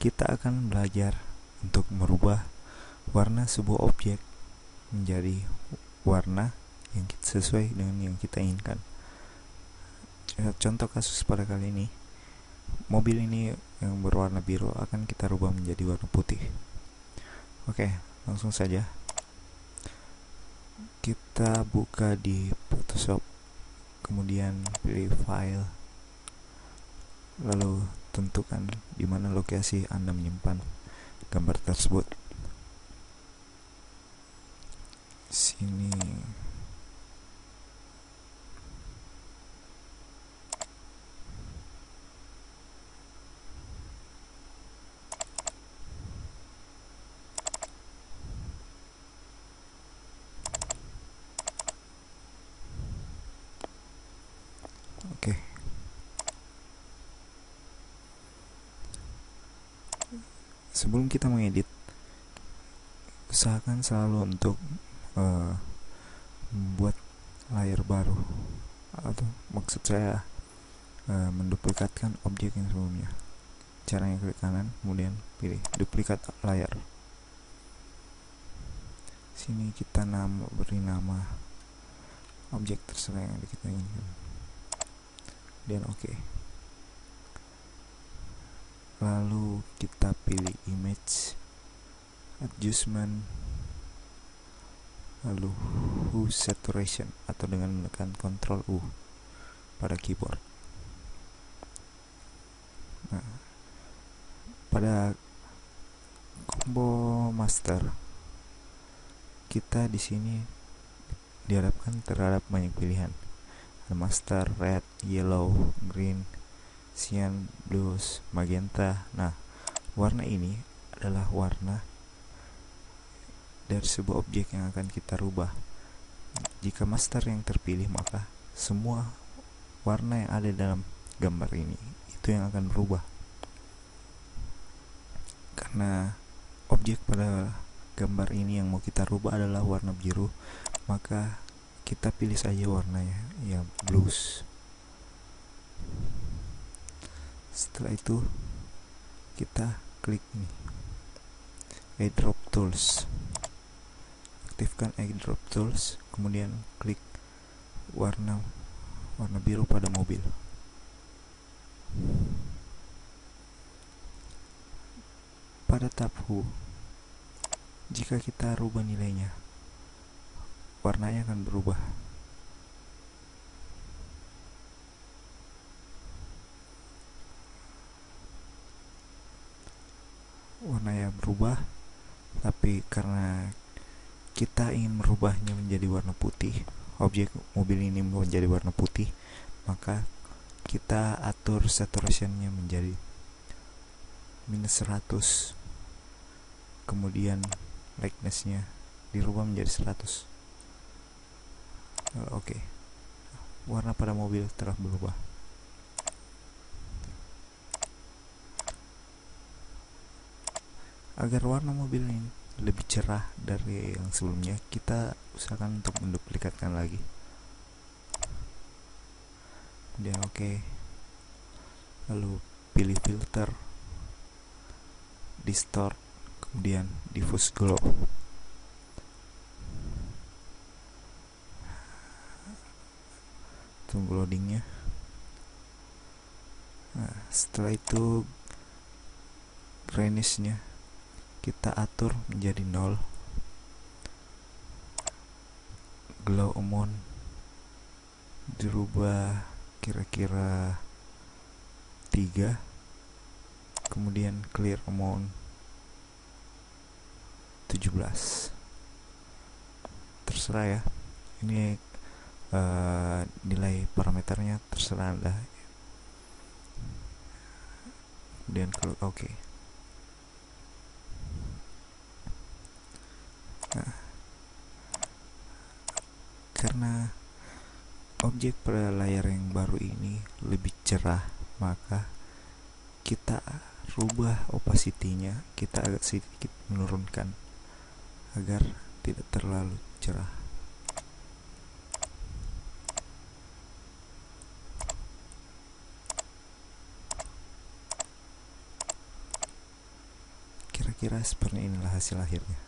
kita akan belajar untuk merubah warna sebuah objek menjadi warna yang sesuai dengan yang kita inginkan. Contoh kasus pada kali ini, mobil ini yang berwarna biru akan kita rubah menjadi warna putih. Oke, langsung saja. Kita buka di Photoshop, kemudian pilih file, lalu tentukan di mana lokasi Anda menyimpan gambar tersebut. Sini Oke. Sebelum kita mengedit, usahakan selalu untuk uh, membuat layar baru atau maksud saya uh, menduplikatkan objek yang sebelumnya. Caranya klik kanan, kemudian pilih duplikat layar. Sini kita nama beri nama objek terserah yang kita inginkan dan oke okay. Lalu kita pilih image adjustment. Lalu hue saturation atau dengan menekan Ctrl U pada keyboard. Nah pada combo master kita di sini diharapkan terhadap banyak pilihan. Master red yellow green cyan blues magenta. Nah warna ini adalah warna dari sebuah objek yang akan kita rubah. Jika master yang terpilih maka semua warna yang ada dalam gambar ini itu yang akan berubah. Karena objek pada gambar ini yang mau kita rubah adalah warna biru maka kita pilih saja warnanya ya blues setelah itu kita klik nih airdrop tools. Aktifkan airdrop tools kemudian klik warna warna biru pada mobil. Pada tab hue jika kita rubah nilainya warnanya akan berubah warnanya berubah tapi karena kita ingin merubahnya menjadi warna putih objek mobil ini menjadi warna putih maka kita atur saturationnya menjadi minus 100 kemudian lightnessnya dirubah menjadi 100 uh, oke. Okay. warna pada mobil telah berubah agar warna mobil ini lebih cerah dari yang sebelumnya kita usahakan untuk menduplikatkan lagi. Kemudian oke. Okay. lalu pilih filter distort kemudian diffuse glow. Tunggu loadingnya. Nah setelah itu brightness kita atur menjadi 0 glow amount dirubah kira-kira 3 kemudian clear amount 17 terserah ya ini uh, nilai parameternya terserah anda. Kemudian kalau oke. okay. nah, karena objek pada layar yang baru ini lebih cerah maka kita rubah opacity-nya kita agak sedikit menurunkan agar tidak terlalu cerah. Kira seperti inilah hasil akhirnya